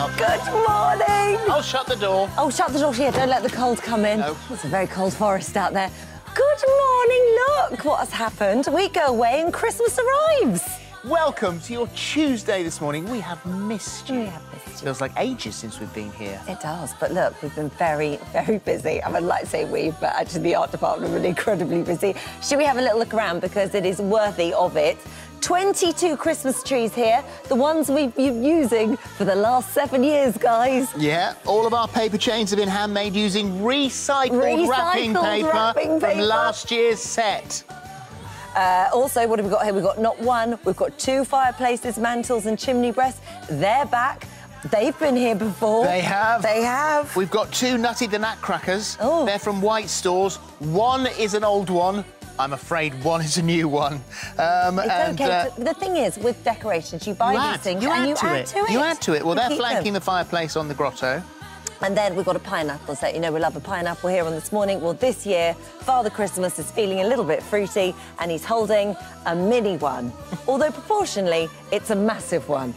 out. Good morning. I'll shut the door. Oh, shut the door here. Don't let the cold come in. No. It's a very cold forest out there. Good morning. Look what has happened. We go away and Christmas arrives. Welcome to your Tuesday this morning. We have missed you. We have missed you. Feels like ages since we've been here. It does, but look, we've been very, very busy. I would like to say we, but actually the art department have been incredibly busy. Should we have a little look around because it is worthy of it? 22 Christmas trees here, the ones we've been using for the last seven years, guys. Yeah, all of our paper chains have been handmade using recycled, Recycled wrapping, paper wrapping from last year's set. Uh, also, what have we got here? We've got not one, we've got two fireplaces, mantles, and chimney breasts. They're back. They've been here before. They have. They have. We've got two Nutty the Nutcrackers. Oh. They're from White Stores. One is an old one. I'm afraid one is a new one. Um, It's and, okay. uh, the thing is, with decorations, you buy you these add, things you and add you to add it. to it. You add to it. Well, You they're flanking them. the fireplace on the grotto. And then we've got a pineapple set. You know, we love a pineapple here on this morning. Well, this year, Father Christmas is feeling a little bit fruity and he's holding a mini one. Although proportionally, it's a massive one.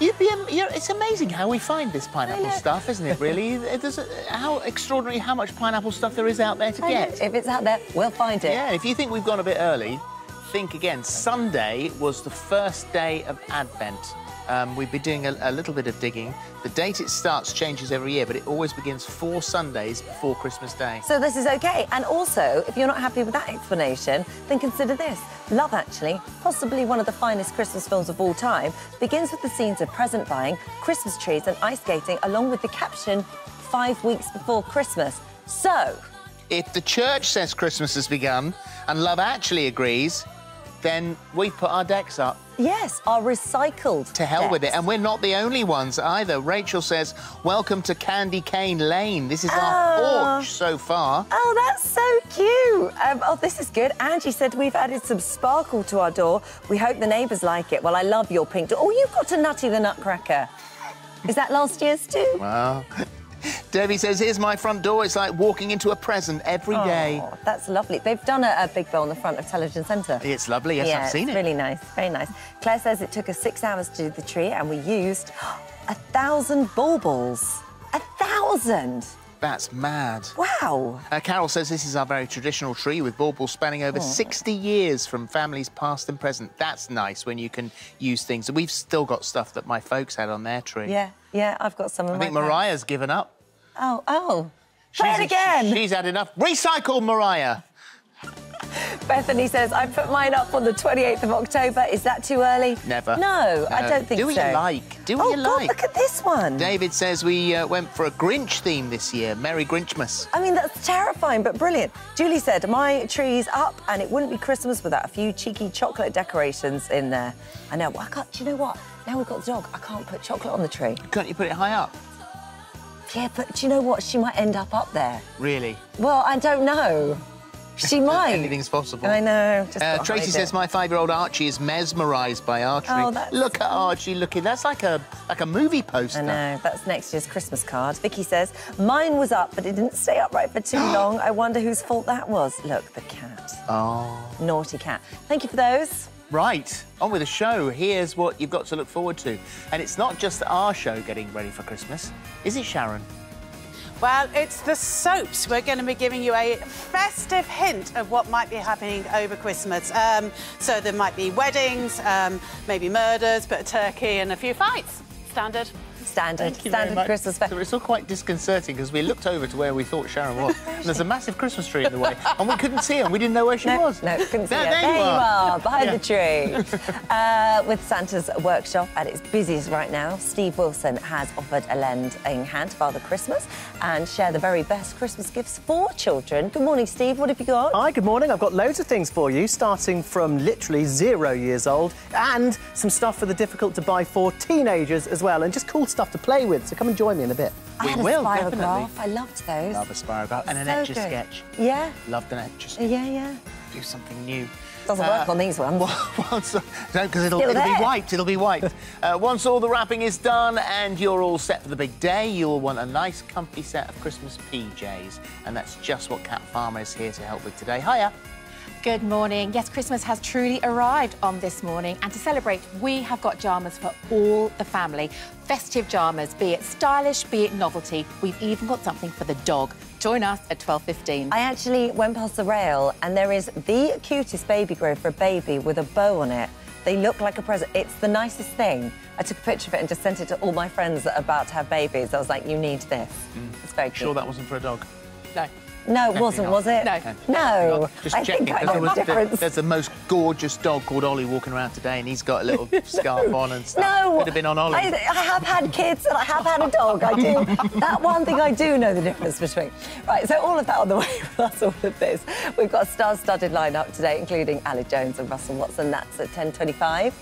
You'd be, know, it's amazing how we find this pineapple stuff, isn't it? Really, It does- how extraordinary how much pineapple stuff there is out there to I know, get. If it's out there, we'll find it. Yeah, if you think we've gone a bit early, think again. Sunday was the first day of Advent. Um, we've been doing a, a little bit of digging. The date it starts changes every year, but it always begins four Sundays before Christmas Day. So this is okay. And also, if you're not happy with that explanation, then consider this. Love Actually, possibly one of the finest Christmas films of all time, begins with the scenes of present buying, Christmas trees and ice skating, along with the caption, five weeks before Christmas. So, If the church says Christmas has begun and Love Actually agrees, then we've put our decks up. yes, our recycled To hell with it. And we're not the only ones either. Rachel says, Welcome to Candy Cane Lane. This is our Ah. porch so far. Oh, that's so cute. Um, oh, this is good. Angie said we've added some sparkle to our door. We hope the neighbours like it. Well, I love your pink door. Oh, you've got a Nutty the Nutcracker. Is that last year's too? Well, Debbie says, Here's my front door. It's like walking into a present every day. Oh, that's lovely. They've done a, a big bell on the front of Television Centre. It's lovely. Yes, yeah, I've seen it's it. really nice. Very nice. Claire says it took us six hours to do the tree and we used a thousand baubles. A thousand! That's mad. Wow. Uh, Carol says this is our very traditional tree with baubles spanning Oh. over 60 years from families past and present. That's nice when you can use things. And we've still got stuff that my folks had on their tree. Yeah, yeah, I've got some of I my think. Mariah's given up. Oh, oh. Play it She's- again. She's had enough. Recycle, Mariah. Bethany says, I put mine up on the 28th of October. Is that too early? Never. No, I don't think so. Do what so. you like. Do what oh, you God, like. look at this one. David says we uh, went for a Grinch theme this year. Merry Grinchmas. I mean, that's terrifying, but brilliant. Julie said, my tree's up and it wouldn't be Christmas without a few cheeky chocolate decorations in there. I know. Well, I can't, do you know what? Now we've got the dog, I can't put chocolate on the tree. Can't you put it high up? Yeah, but do you know what? She might end up up there. Really? Well, I don't know. She might. Anything's possible. I know. Uh, Tracy says it. my five-year-old Archie is mesmerised by archery. Oh, Look at Archie looking. That's like a like a movie poster. I know, that's next year's Christmas card. Vicky says, mine was up, but it didn't stay upright for too long. I wonder whose fault that was. Look, the cat. Oh. Naughty cat. Thank you for those. Right, on with the show. Here's what you've got to look forward to. And it's not just our show getting ready for Christmas, is it, Sharon? Well, it's the soaps. We're going to be giving you a festive hint of what might be happening over Christmas. Um, so there might be weddings, um, maybe murders, bit of turkey, and a few fights. Standard. Standard, Thank you very standard much. Christmas So it's all quite disconcerting because we looked over to where we thought Sharon was. and there's a massive Christmas tree in the way. And we couldn't see her. and We didn't know where she No, was. no, couldn't see there, her. There, you are. behind Yeah. the tree. uh, with Santa's workshop at its busiest right now, Steve Wilson has offered a lending hand to Father Christmas and share the very best Christmas gifts for children. Good morning, Steve. What have you got? Hi, good morning. I've got loads of things for you, starting from literally zero years old, and some stuff for the difficult to buy for teenagers as well, and just cool stuff to play with. So come and join me in a bit. I We had a will, spirograph. definitely. I loved those. Love a spirograph and an So etch a sketch. Yeah, Loved an etch a sketch. yeah, yeah. Do something new. Doesn't work on these ones. Once, no, because it'll, Still it'll be wiped. It'll be wiped. uh, once all the wrapping is done and you're all set for the big day, you'll want a nice, comfy set of Christmas PJs, and that's just what Kat Farmer is here to help with today. Hiya. Good morning. Yes, Christmas has truly arrived on this morning, and to celebrate, we have got pyjamas for all the family. Festive pyjamas, be it stylish, be it novelty. We've even got something for the dog. Join us at 12.15. I actually went past the rail and there is the cutest baby grow for a baby with a bow on it. They look like a present. It's the nicest thing. I took a picture of it and just sent it to all my friends that are about to have babies. I was like, you need this. Mm. It's very cute. Sure that wasn't for a dog? No. No, it wasn't, not. was it? No. No. Just I checking, think I know the the, difference. there's the most gorgeous dog called Ollie walking around today, and he's got a little scarf on and stuff. No, Could have been on Ollie. I, I have had kids and I have had a dog. I do. that one thing I do know the difference between. Right, so all of that on the way, plus all of this. We've got a star-studded lineup today, including Aled Jones and Russell Watson. That's at 10.25.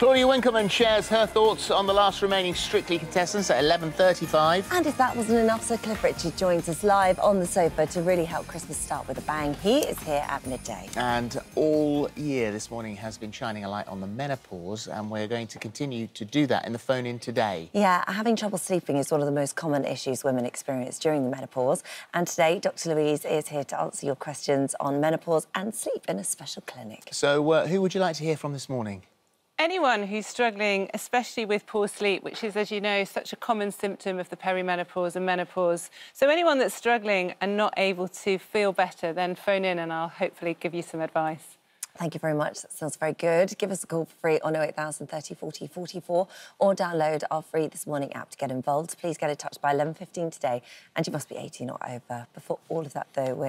Claudia Winkleman shares her thoughts on the last remaining Strictly contestants at 11.35. And if that wasn't enough, Sir Cliff Richard joins us live on the sofa to really help Christmas start with a bang. He is here at midday. And all year this morning has been shining a light on the menopause, and we're going to continue to do that in the phone in today. Yeah, having trouble sleeping is one of the most common issues women experience during the menopause. And today, Dr. Louise is here to answer your questions on menopause and sleep in a special clinic. So, uh, who would you like to hear from this morning? Anyone who's struggling, especially with poor sleep, which is, as you know, such a common symptom of the perimenopause and menopause. So, anyone that's struggling and not able to feel better, then phone in and I'll hopefully give you some advice. Thank you very much. That sounds very good. Give us a call for free on 08000 30 40 44 or download our free This Morning app to get involved. Please get in touch by 11.15 today and you must be 18 or over. Before all of that, though, we're